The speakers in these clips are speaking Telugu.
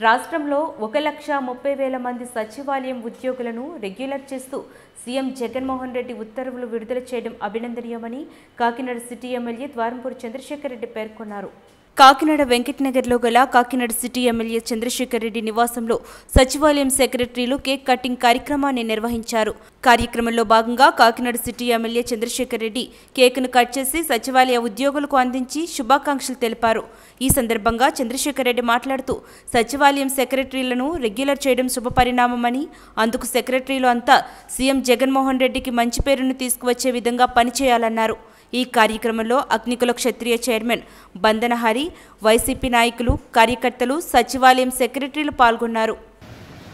రాష్ట్రంలో ఒక లక్ష ముప్పై వేల మంది సచివాలయం ఉద్యోగులను రెగ్యులర్ చేస్తూ సీఎం జగన్మోహన్ రెడ్డి ఉత్తర్వులు విడుదల చేయడం అభినందనీయమని కాకినాడ సిటీ ఎమ్మెల్యే ద్వారంపూర్ చంద్రశేఖర్ రెడ్డి పేర్కొన్నారు. కాకినాడ వెంకటనగర్లో గల కాకినాడ సిటీ ఎమ్మెల్యే చంద్రశేఖర్ రెడ్డి నివాసంలో సచివాలయం సెక్రటరీలు కేక్ కటింగ్ కార్యక్రమాన్ని నిర్వహించారు. కార్యక్రమంలో భాగంగా కాకినాడ సిటీ ఎమ్మెల్యే చంద్రశేఖర్ రెడ్డి కేక్ను కట్ చేసి సచివాలయ ఉద్యోగులకు అందించి శుభాకాంక్షలు తెలిపారు. ఈ సందర్భంగా చంద్రశేఖర్ రెడ్డి మాట్లాడుతూ సచివాలయం సెక్రటరీలను రెగ్యులర్ చేయడం శుభపరిణామమని అందుకు సెక్రటరీలు అంతా సీఎం జగన్మోహన్ రెడ్డికి మంచి పేరును తీసుకువచ్చే విధంగా పనిచేయాలన్నారు. ఈ కార్యక్రమంలో అగ్నికుల క్షత్రియ చైర్మన్ బంధనహరి వైసీపీ నాయకులు కార్యకర్తలు సచివాలయం సెక్రటరీలు పాల్గొన్నారు.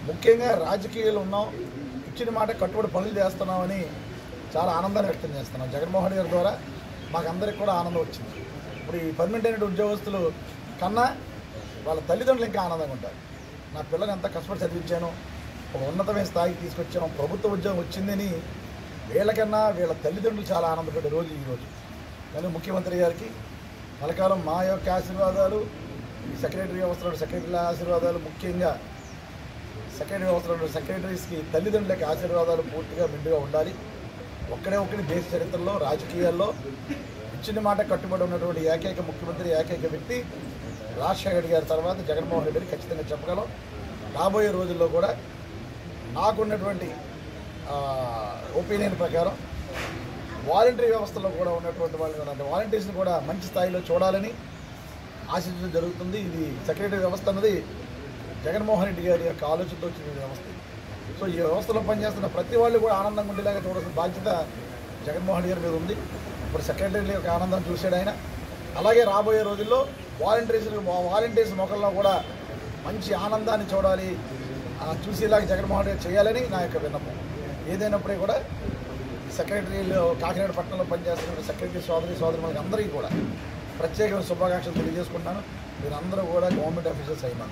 ముఖ్యంగా రాజకీయాలు ఉన్నాం. ఇచ్చిన మాట కట్టుబడి పనులు చేస్తున్నామని చాలా ఆనందాన్ని వ్యక్తం చేస్తున్నాం. జగన్మోహన్ గారి ద్వారా మాకందరికి కూడా ఆనందం వచ్చింది. ఇప్పుడు ఈ పర్మనెంట్ అయిన ఉద్యోగస్తులు కన్నా వాళ్ళ తల్లిదండ్రులు ఇంకా ఆనందంగా ఉంటారు. నా పిల్లలు ఎంత కష్టపడి చదివించాను ఒక ఉన్నతమైన స్థాయికి తీసుకొచ్చాము ప్రభుత్వ ఉద్యోగం వచ్చిందని వీళ్ళకన్నా వీళ్ళ తల్లిదండ్రులు చాలా ఆనందపడే రోజు ఈరోజు కానీ ముఖ్యమంత్రి గారికి కలకాలం మా యొక్క ఆశీర్వాదాలు ఈ సెక్రటరీ వ్యవస్థలో సెక్రటరీల ఆశీర్వాదాలు ముఖ్యంగా సెక్రటరీ వ్యవస్థలో సెక్రటరీస్కి తల్లిదండ్రులకి ఆశీర్వాదాలు పూర్తిగా మెండుగా ఉండాలి. ఒక్కడే ఒక్కడి దేశ చరిత్రలో రాజకీయాల్లో ఇచ్చిన మాట కట్టుబడి ఉన్నటువంటి ఏకైక ముఖ్యమంత్రి ఏకైక వ్యక్తి రాజశేఖర రెడ్డి గారి తర్వాత జగన్మోహన్ రెడ్డి ఖచ్చితంగా చెప్పగలం. రాబోయే రోజుల్లో కూడా నాకున్నటువంటి ఒపీనియన్ ప్రకారం వాలంటరీ వ్యవస్థలో కూడా ఉన్నటువంటి వాళ్ళు అంటే వాలంటీర్స్ని కూడా మంచి స్థాయిలో చూడాలని ఆశించడం జరుగుతుంది. ఇది సెక్రటరీ వ్యవస్థ అన్నది జగన్మోహన్ రెడ్డి గారి యొక్క ఆలోచనతో వచ్చిన వ్యవస్థ. సో ఈ వ్యవస్థలో పనిచేస్తున్న ప్రతి వాళ్ళు కూడా ఆనందంగా ఉండేలాగా చూడాల్సిన బాధ్యత జగన్మోహన్ రెడ్డి గారి మీద ఉంది. ఇప్పుడు సెక్రటరీ యొక్క ఆనందం చూశాడు ఆయన. అలాగే రాబోయే రోజుల్లో వాలంటీర్స్ వాలంటీర్స్ మొక్కల్లో కూడా మంచి ఆనందాన్ని చూడాలి చూసేలాగా జగన్మోహన్ రెడ్డి చేయాలని నా యొక్క విన్నపం. ఏదైనప్పుడే కూడా సెక్రటరీలు కాకినాడ పట్టణంలో పనిచేస్తున్న సెక్రటరీ సోదరి సోదరి మనకి అందరికీ కూడా ప్రత్యేకమైన శుభాకాంక్షలు తెలియజేసుకుంటున్నాను. మీరందరూ కూడా గవర్నమెంట్ ఆఫీసర్స్ అయినారు